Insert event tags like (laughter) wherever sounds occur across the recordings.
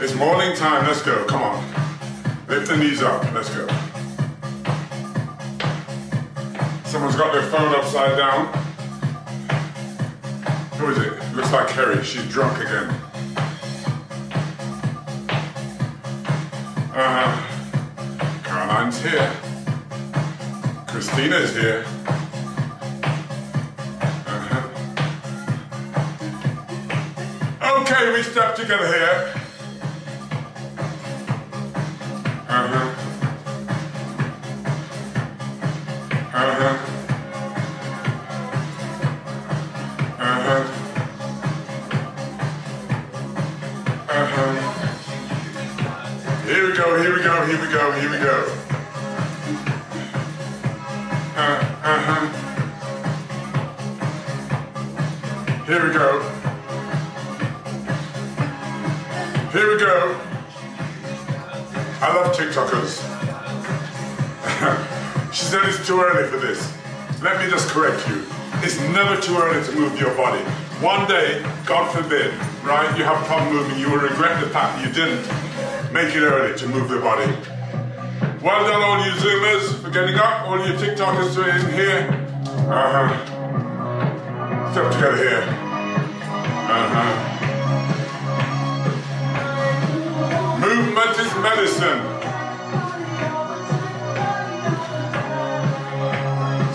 It's morning time, let's go, come on. Lift the knees up, let's go. Someone's got their phone upside down. Who is it? Looks like Kerry, she's drunk again. Uh-huh. Caroline's here. Christina's here. Uh-huh. Okay, we step together here. We go, here we go, here we go. Uh, uh-huh. Here we go. Here we go. I love TikTokers. (laughs) she said it's too early for this. Let me just correct you. It's never too early to move your body. One day, God forbid, right, you have a problem moving, you will regret the fact that you didn't make it early to move the body. Well done, all you Zoomers, for getting up, all you TikTokers who are in here. Uh-huh. Step together here. Uh-huh. Movement is medicine.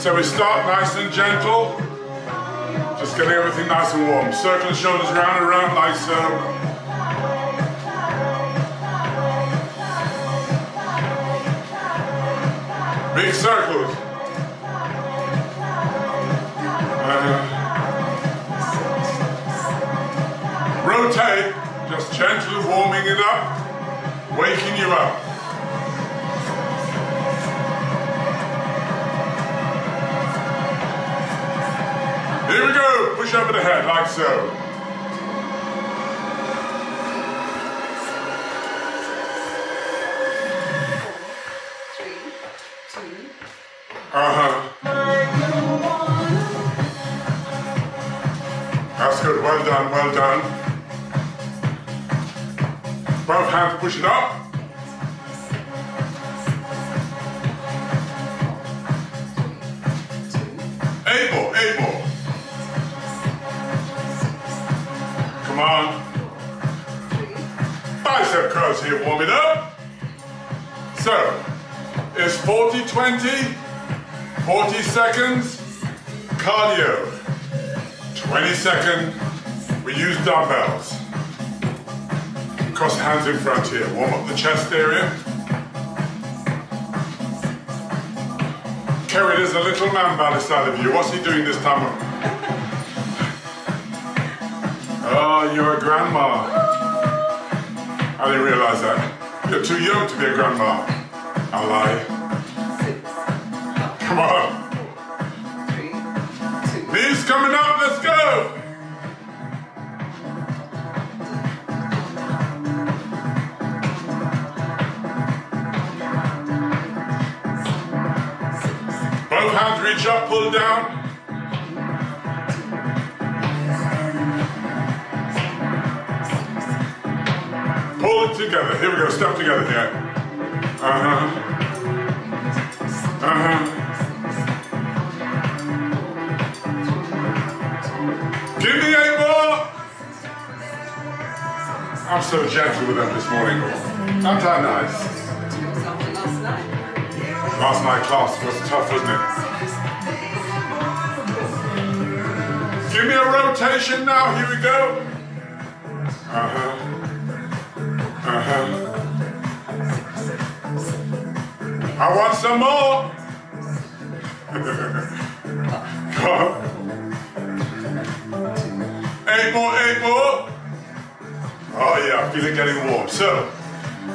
So we start nice and gentle, just getting everything nice and warm. Circle the shoulders round and round like so. Big circles. Uh, rotate, just gently warming it up, waking you up. Here we go, push over the head like so. Done. Both hands push it up. Eight more. Come on. Bicep curls here, warm it up. So, it's 40, 20, 40 seconds, cardio. 20 second, we use dumbbells. Cross hands in front here, warm up the chest area. Kerry, there's a little man by the side of you. What's he doing this time? Oh, you're a grandma. I didn't realize that. You're too young to be a grandma. I lie. Come on. three, two, Knees coming up, let's go! Reach up, pull down. Pull it together. Here we go, step together here. Uh-huh. Uh-huh. Give me eight more! I'm so gentle with them this morning. Aren't I nice? last night. Last night class was tough, wasn't it? Give me a rotation now, here we go. Uh-huh. Uh-huh. I want some more. (laughs) Eight more, eight more. Oh yeah, I feel it getting warm. So,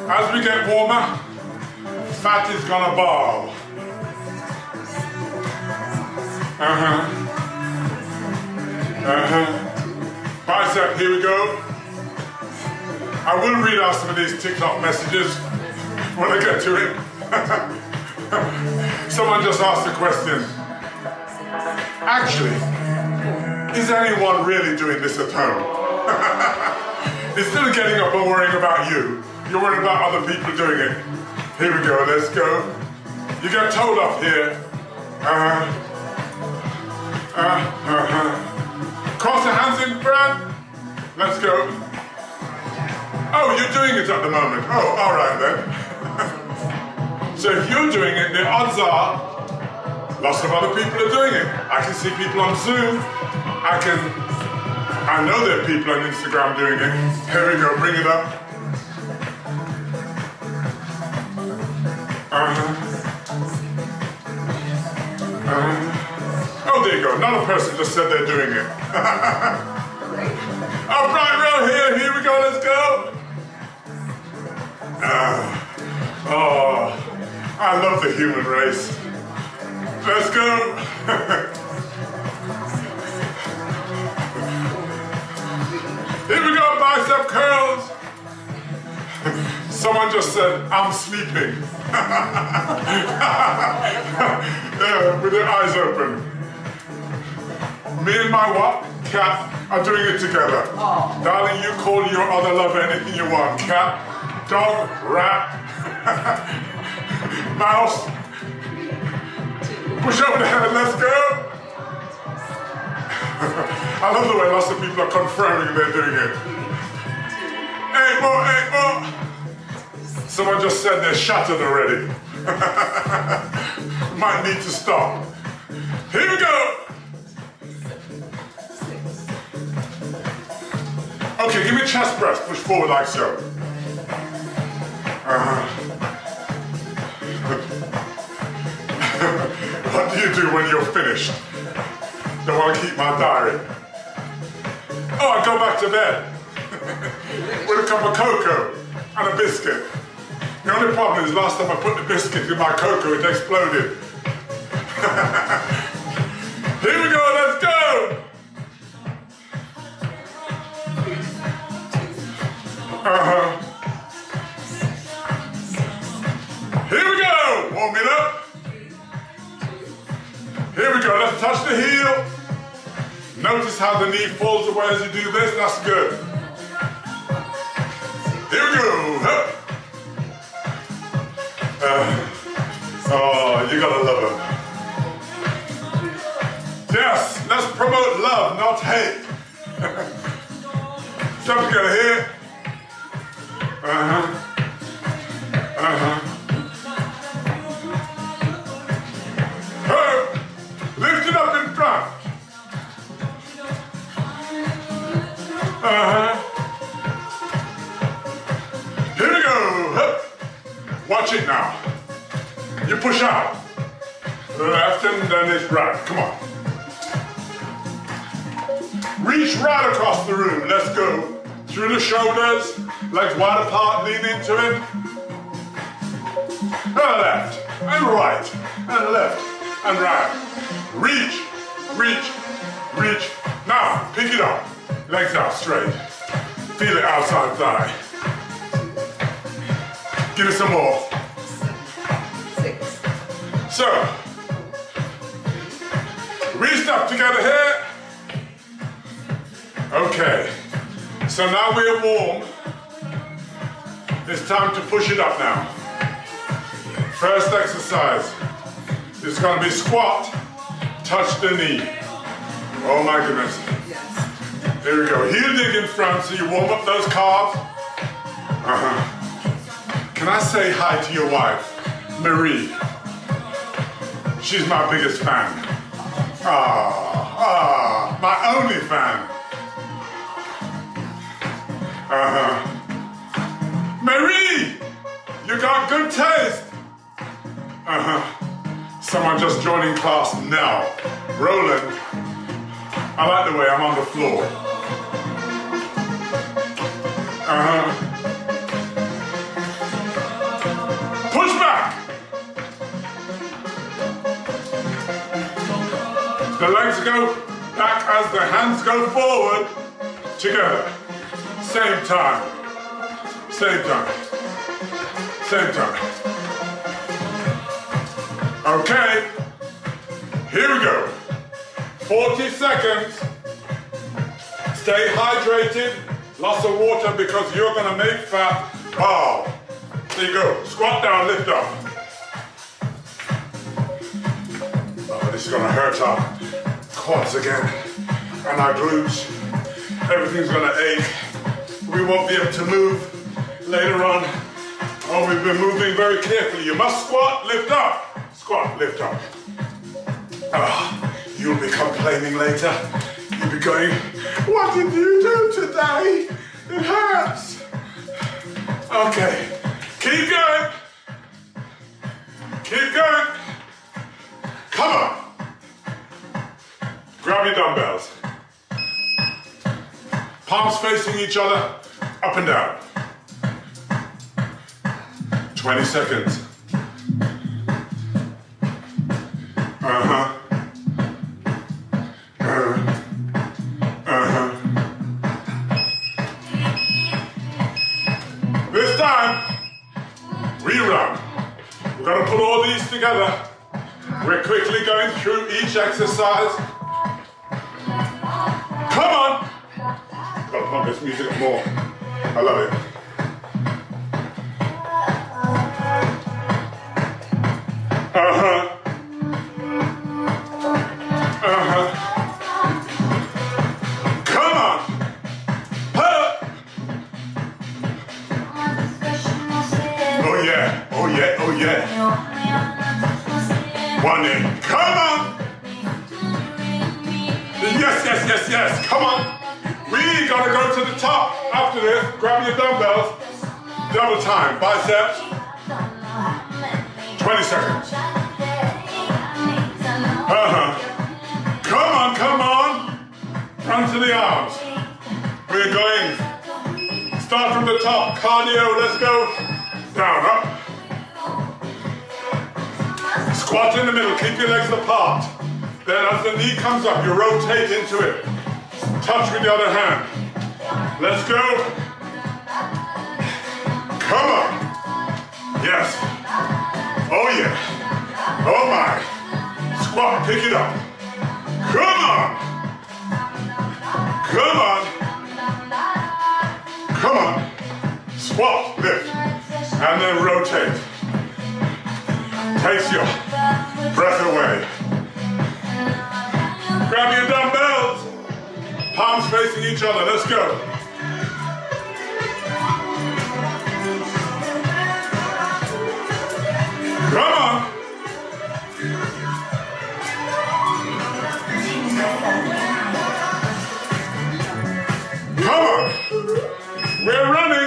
as we get warmer, fat is gonna bawl. Uh-huh. Uh-huh. Bicep, here we go. I will read out some of these TikTok messages when I get to it. (laughs) Someone just asked a question. Actually, is anyone really doing this at home? (laughs) Instead of getting up and worrying about you, you're worrying about other people doing it. Here we go, let's go. You get told off here. Uh, uh, uh, Cross your hands in front. Let's go. Oh, you're doing it at the moment. Oh, all right then. (laughs) so if you're doing it, the odds are lots of other people are doing it. I can see people on Zoom. I can, I know there are people on Instagram doing it. Here we go, bring it up. Uh-huh. Uh, oh, there you go. Another person just said they're doing it. (laughs) All right, row here. Here we go. Let's go. Uh, oh, I love the human race. Let's go. (laughs) Here we go, bicep curls. Someone just said, I'm sleeping. yeah, (laughs) with their eyes open. Me and my what? Cat are doing it together. Oh. Darling, you call your other lover anything you want. Cat, dog, rat, (laughs) mouse. Push over the head, let's go. (laughs) I love the way lots of people are confirming they're doing it. Eight more, eight more. Someone just said they're shattered already. (laughs) Might need to stop. Here we go. Okay, give me a chest press. Push forward like so. Uh-huh. (laughs) what do you do when you're finished? Don't want to keep my diary. Oh, I go back to bed (laughs) with a cup of cocoa and a biscuit. The only problem is last time I put the biscuit in my cocoa, it exploded. (laughs) Here we go! (laughs) Here we go, warm it up. Here we go, let's touch the heel. Notice how the knee falls away as you do this, that's good. Here we go. Uh, oh, you gotta love it. Yes, let's promote love, not hate. (laughs) Step together here. Reach right across the room. Let's go. Through the shoulders, legs wide apart, lean into it. And left, and right, and left, and right. Reach, reach, reach. Now, pick it up. Legs out straight. Feel it outside thigh. Give it some more. Six. So, reach up together here. Okay, so now we're warm. It's time to push it up now. First exercise is gonna be squat, touch the knee. Oh my goodness. Yes. Here we go. Heel dig in front so you warm up those calves. Uh-huh. Can I say hi to your wife, Marie? She's my biggest fan. Ah, ah, my only fan. Uh-huh. Marie, you got good taste. Uh-huh. Someone just joining class now. Roland, I like the way I'm on the floor. Uh-huh. Push back. The legs go back as the hands go forward. Together. Same time. Same time. Same time. Okay. Here we go. 40 seconds. Stay hydrated. Lots of water because you're gonna make fat. Bow. There you go. Squat down, lift up. Oh, this is gonna hurt our quads again and our glutes. Everything's gonna ache. We won't be able to move later on. Oh, we've been moving very carefully. You must squat, lift up. Squat, lift up. Oh, you'll be complaining later. You'll be going, what did you do today? It hurts. Okay, keep going. Keep going. Come on. Grab your dumbbells. Palms facing each other, up and down. 20 seconds. Uh-huh. Uh-huh. Uh-huh. This time, rerun. We're gonna put all these together. We're quickly going through each exercise. Come on! Gotta pump this music more. I love it. Uh-huh. Uh-huh. Comes up, you rotate into it. Touch with the other hand. Let's go. Come on. Yes. Oh yeah. Oh my. Squat, pick it up. Come on. Come on. Come on. Squat, lift. And then rotate. Takes your breath away. Grab your dumbbells. Palms facing each other. Let's go. Come on. Come on. We're running.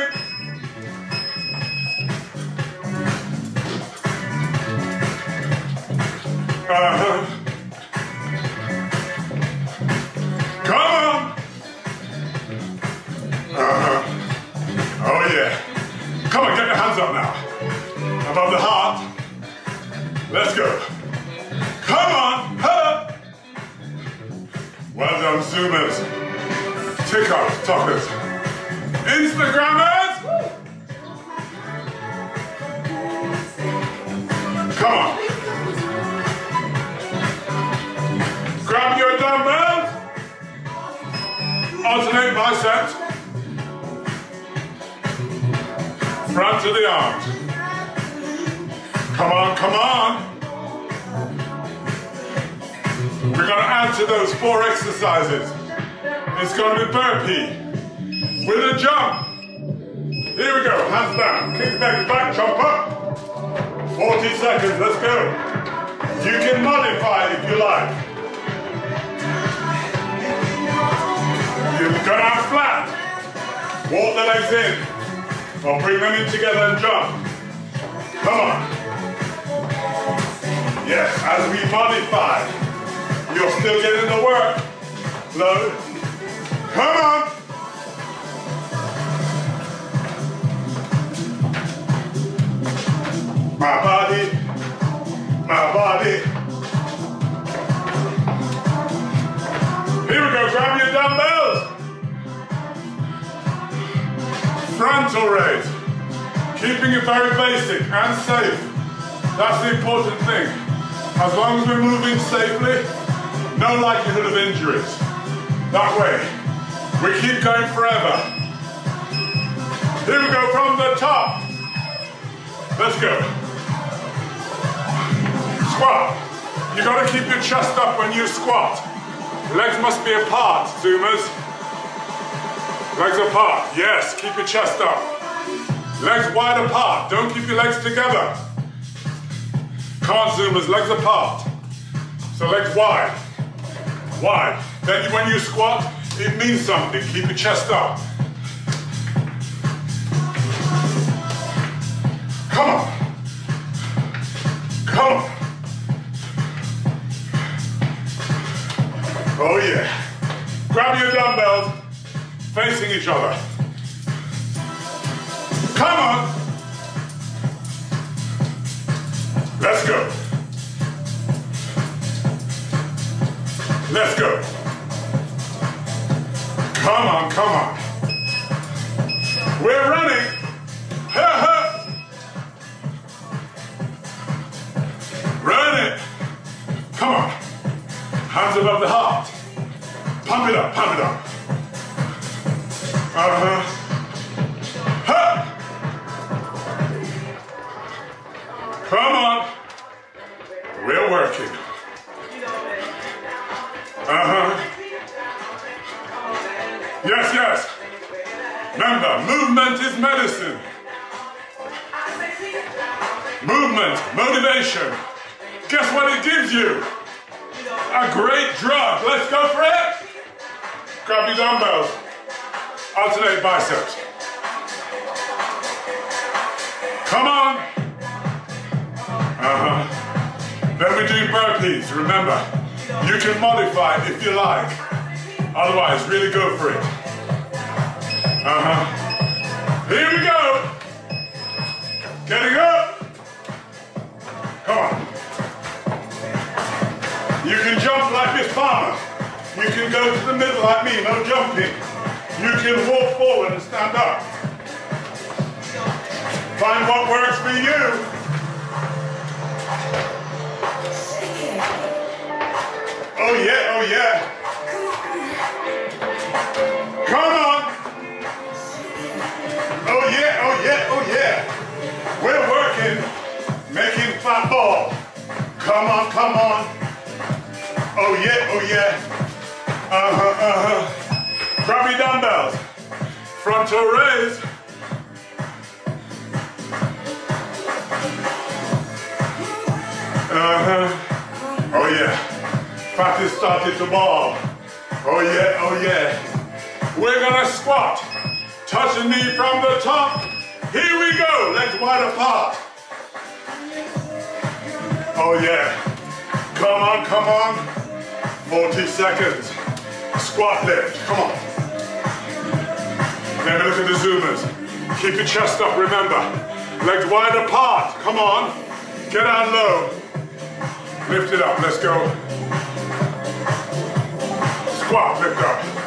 Above the heart. Let's go. Come on. Huh. Well done, Zoomers. TikTok, talkers. Instagrammers. Come on. Grab your dumbbells. Alternate biceps. Front to the arms. Come on, come on. We're gonna add to those four exercises. It's gonna be burpee with a jump. Here we go, hands down. Kick back, back, jump up. 40 seconds, let's go. You can modify if you like. You go down flat. Walk the legs in. Or bring them in together and jump. Come on. Yes, as we modify, you're still getting the work. Low. Come on. My body, my body. Here we go, grab your dumbbells. Frontal raise. Keeping it very basic and safe. That's the important thing. As long as we're moving safely, no likelihood of injuries. That way, we keep going forever. Here we go from the top. Let's go. Squat. You gotta keep your chest up when you squat. Legs must be apart, Zoomers. Legs apart. Yes, keep your chest up. Legs wide apart. Don't keep your legs together. Can't Zoomers, legs apart. So legs wide. Wide. Then when you squat, it means something. Keep your chest up. Come on. Come on. Oh yeah. Grab your dumbbells, facing each other. Come on. Let's go. Let's go. Come on, come on. We're running. Ha ha. Run it. Come on. Hands above the heart. Pump it up, pump it up. Uh-huh. Yes, yes. Remember, movement is medicine. Movement, motivation. Guess what it gives you? A great drug. Let's go for it. Grab your dumbbells. Alternate biceps. Come on. Uh-huh. Then we do burpees. Remember, you can modify if you like. Otherwise, really go for it. Uh-huh. Here we go. Getting up. Come on. You can jump like Miss Palmer. You can go to the middle like me, no jumping. You can walk forward and stand up. Find what works for you. Oh yeah, oh yeah. Come on. Oh yeah, oh yeah, oh yeah. We're working, making fat bawl. Come on, come on. Oh yeah, oh yeah. Uh-huh, uh-huh. Your dumbbells. Frontal raise. Uh-huh. Oh yeah. Is starting to bawl. Oh yeah, oh yeah. We're gonna squat. Touch the knee from the top. Here we go. Legs wide apart. Oh yeah. Come on, come on. 40 seconds. Squat lift. Come on. Then look at the zoomers. Keep your chest up, remember. Legs wide apart. Come on. Get down low. Lift it up. Let's go. Squat, lift up.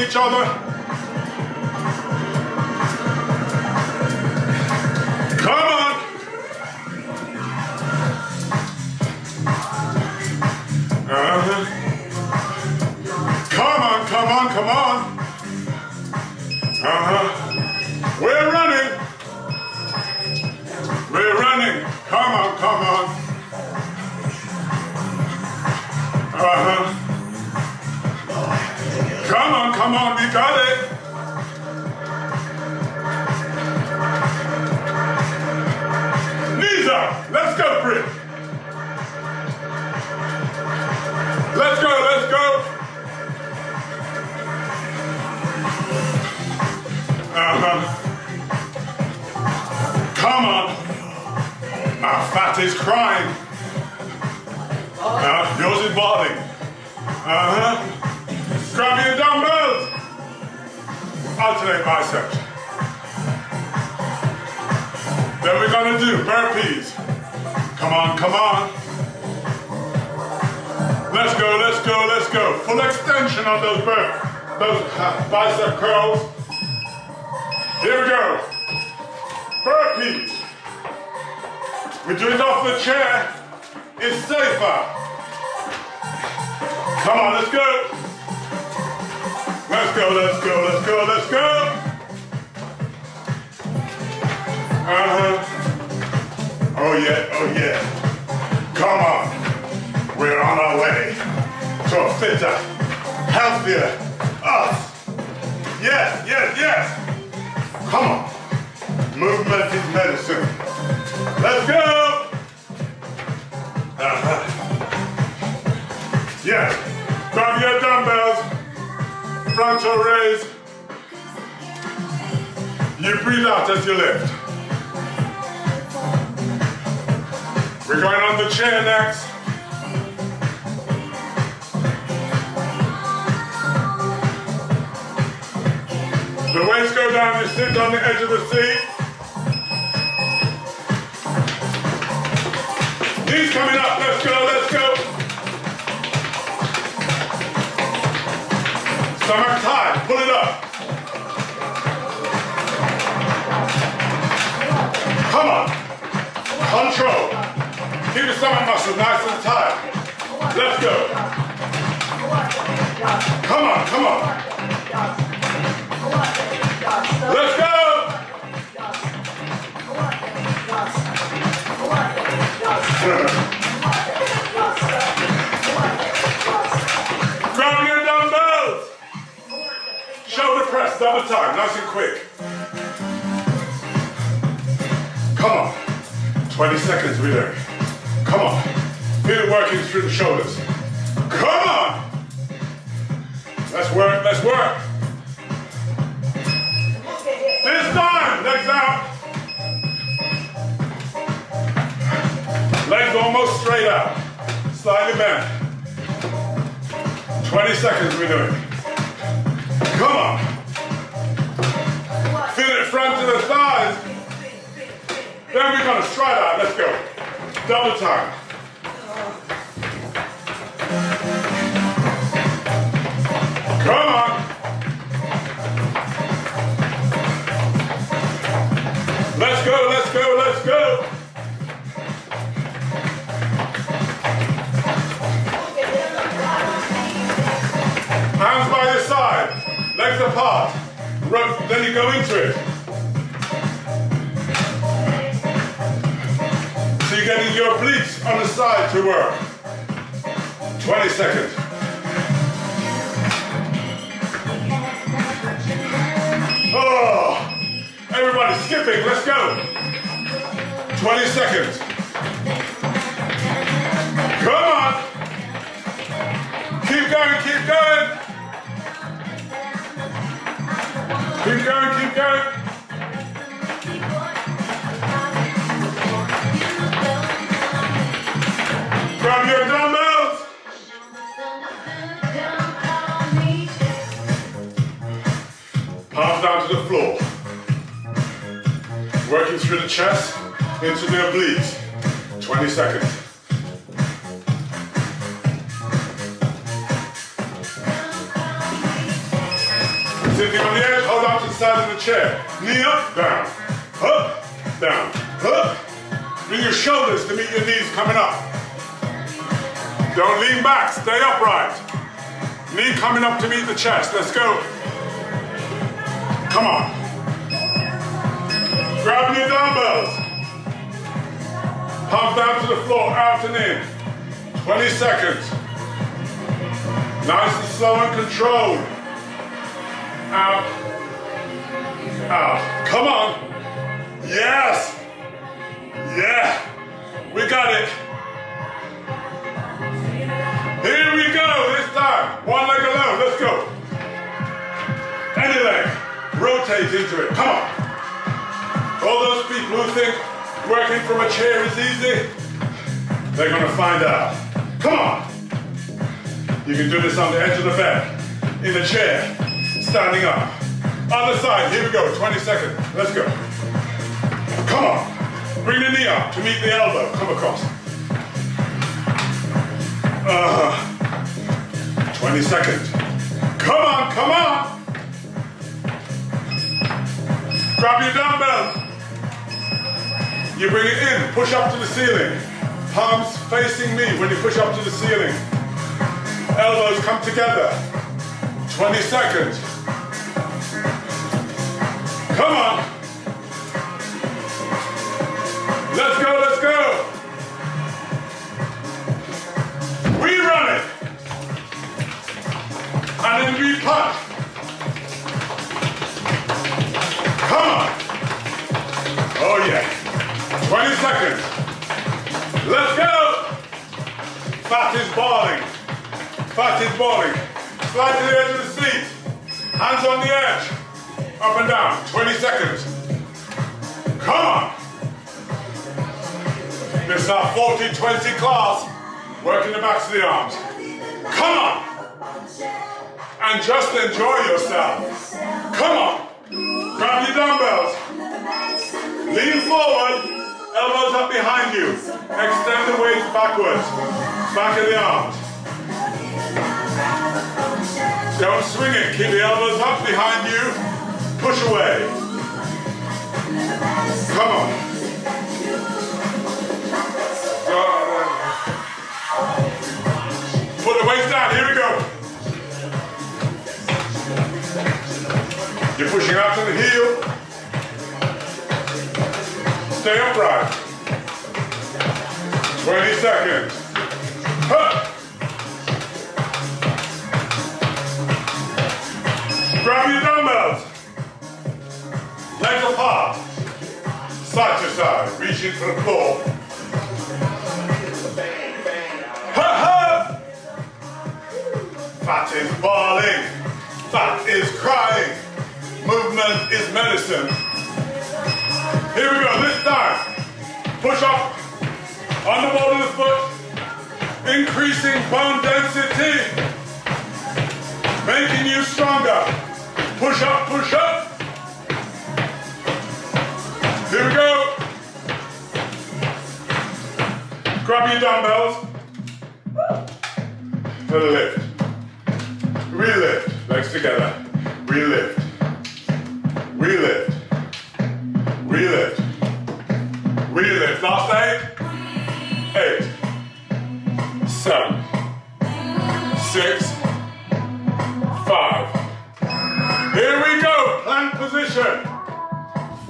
Each other. On. My fat is crying. Uh, yours is balding. Uh-huh. Grab your dumbbells. Alternate biceps. Then we're gonna do burpees. Come on, come on. Let's go, let's go, let's go. Full extension of those burp, those uh, bicep curls. Here we go. Burpees. We do it off the chair. It's safer. Come on, let's go. Let's go, let's go, let's go, let's go. Uh-huh. Oh yeah, oh yeah. Come on. We're on our way to a fitter, healthier us. Yes, yes, yes. Come on. Movement is medicine. Let's go. Uh-huh. Yes. Grab your dumbbells. Frontal raise. You breathe out as you lift. We're going on the chair next. The weights go down, you sit on the edge of the seat. Knees coming up, let's go, let's go. Stomach tight, pull it up. Come on. Control. Keep your stomach muscles nice and tight. Let's go. Come on, come on. Grab your dumbbells. Shoulder press, double time, nice and quick. Come on. 20 seconds, we there. Come on. Feel it working through the shoulders. Come on. Let's work, let's work. This time, legs out. Legs almost straight out. Slightly bent. 20 seconds we're doing. Come on. Feel it front to the thighs. Then we're gonna stride out. Let's go. Double time. Come on. Let's go, let's go, let's go. Legs apart. Ro- Then you go into it. So you're getting your obliques on the side to work. 20 seconds. Oh, everybody skipping, let's go. 20 seconds. Come on. Keep going, keep going. Keep going, keep going. Grab your dumbbells. Palms down to the floor. Working through the chest into the obliques. 20 seconds. Sitting on the edge, hold on to the side of the chair. Knee up, down, up, down, up. Bring your shoulders to meet your knees coming up. Don't lean back, stay upright. Knee coming up to meet the chest. Let's go. Come on. Grab your dumbbells. Palms down to the floor, out and in. 20 seconds. Nice and slow and controlled. Out. Out. Come on. Yes. Yeah. We got it. Here we go this time. One leg alone. Let's go. Any leg. Rotate into it. Come on. All those people who think working from a chair is easy, they're going to find out. Come on. You can do this on the edge of the bed, in the chair, standing up. Other side, here we go, 20 seconds. Let's go. Come on. Bring the knee up to meet the elbow. Come across. Uh, 20 seconds. Come on, come on. Grab your dumbbell. You bring it in, push up to the ceiling. Palms facing me when you push up to the ceiling. Elbows come together. 20 seconds. Come on. Let's go, let's go. We run it. And then we punch. Come on. Oh yeah. 20 seconds. Let's go. Fat is bawling. Fat is bawling. Slide to the edge of the seat. Hands on the edge. Up and down. 20 seconds. Come on. This is our 40-20 class. Working the backs of the arms. Come on. And just enjoy yourself. Come on. Grab your dumbbells. Lean forward. Elbows up behind you. Extend the weight backwards. Back of the arms. Don't swing it. Keep the elbows up behind you. Push away. Come on. Put the weights down. Here we go. You're pushing out to the heel. Stay upright. 20 seconds. Huh. Grab your dumbbells. Legs apart. Side to side. Reaching for the floor. Ha ha! Fat is bawling. Fat is crying. Movement is medicine. Here we go, this time. Push up on the ball of the foot, increasing bone density, making you stronger. Push up, push up. Here we go. Grab your dumbbells. Lift. Relift. Legs together. Relift. Relift. Relift. Relift. Last eight. Eight. Seven. Six. Five. Here we go. Plank position.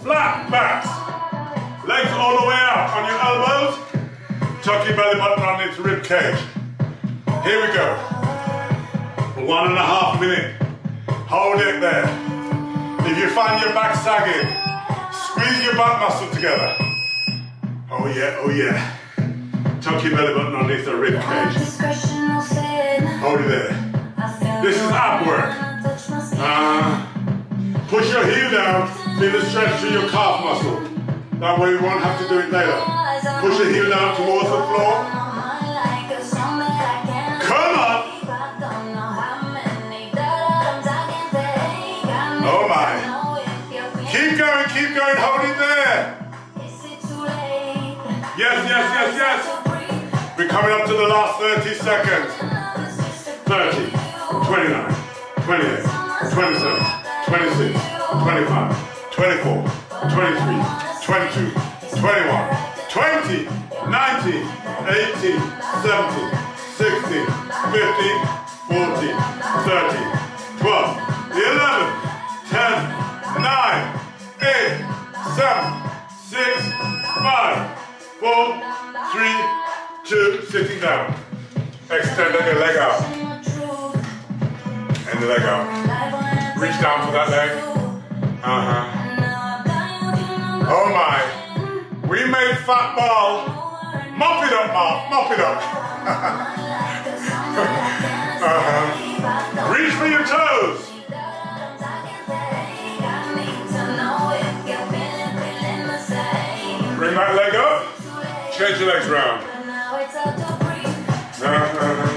Flat backs. Legs all the way out on your elbows. Tuck your belly button underneath the rib cage. Here we go. One and a half minute. Hold it there. If you find your back sagging, squeeze your back muscle together. Oh yeah, oh yeah. Tuck your belly button underneath the rib cage. Hold it there. This is ab work. Uh, push your heel down, feel the stretch through your calf muscle. That way you won't have to do it later. Push your heel down towards the floor. Come on. Oh my. Keep going, keep going, hold it there. Yes, yes, yes, yes. We're coming up to the last 30 seconds. 30, 29, 28, 27, 26, 25, 24, 23, 22, 21, 20, 19, 18, 17, 16, 15, 14, 13, 12, 11, 10, 9, 8, 7, 6, 5, 4, 3, 2, sitting down. Extending your leg out. And the leg out. Reach down for that leg. Uh-huh. Oh my. We made fat bawl. Mop it up, Mark. Mop it up. (laughs) uh-huh. Reach for your toes. Bring that leg up. Change your legs round. Uh-huh.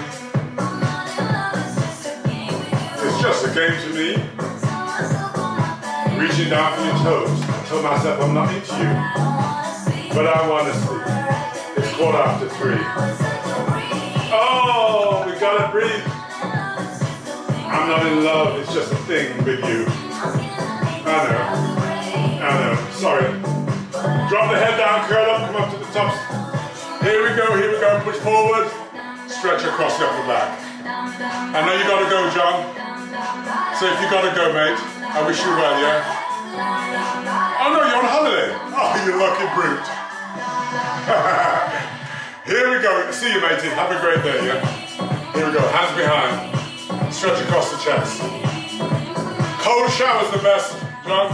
It's just a game to me. Reaching down for your toes. I told myself I'm not into you. But I want to sleep. It's quarter after three. Oh, we gotta breathe. I'm not in love, it's just a thing with you. I know. I know. Sorry. Drop the head down, curl up, come up to the top. Here we go, here we go. Push forward. Stretch across the upper back. I know you gotta go, John. So if you gotta go, mate. I wish you well, yeah? Oh no, you're on holiday. Oh, you lucky brute. (laughs) here we go. See you, matey. Have a great day, yeah? Here we go. Hands behind. Stretch across the chest. Cold shower's the best, John.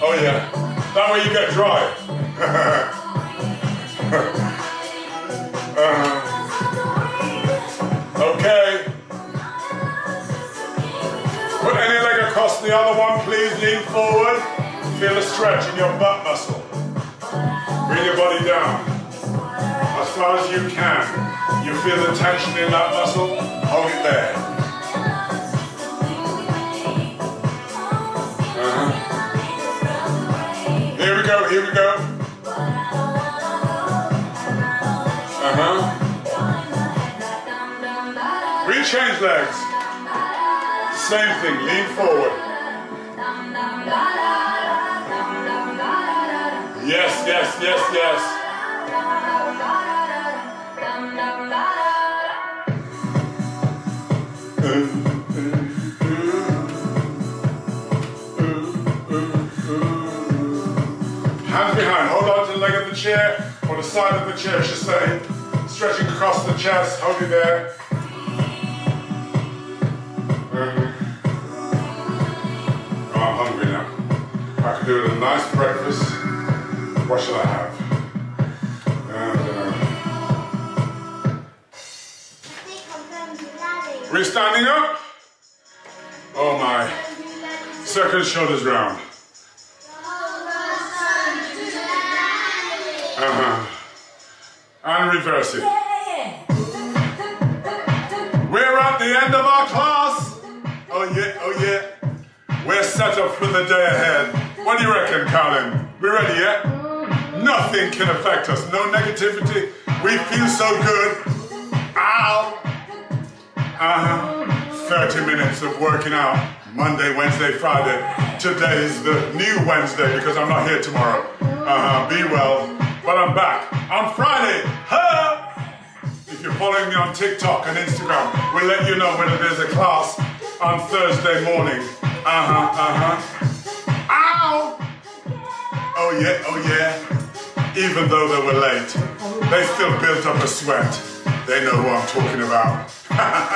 Oh yeah. That way you get dry. (laughs) uh, the other one, please. Lean forward. Feel a stretch in your butt muscle. Bring your body down. As far as you can. You feel the tension in that muscle? Hold it there. Uh-huh. Here we go, here we go. Uh-huh. Rechange legs. Same thing, lean forward. Yes, yes, yes. Hands behind, hold on to the leg of the chair or the side of the chair, I should say. Stretching across the chest, hold it there. Oh, I'm hungry now. I could do a nice breakfast. What shall I have? And, uh, we standing up? Oh my. Second shoulders round. Uh-huh. And reverse it. We're at the end of our class. Oh yeah, oh yeah. We're set up for the day ahead. What do you reckon, Colin? We ready yet? Nothing can affect us. No negativity. We feel so good. Ow. Uh-huh. 30 minutes of working out. Monday, Wednesday, Friday. Today is the new Wednesday because I'm not here tomorrow. Uh-huh. Be well. But I'm back. On Friday. Huh? If you're following me on TikTok and Instagram, we'll let you know whether there's a class on Thursday morning. Uh-huh, uh-huh. Ow! Oh yeah, oh yeah. Even though they were late, they still built up a sweat. They know who I'm talking about. (laughs)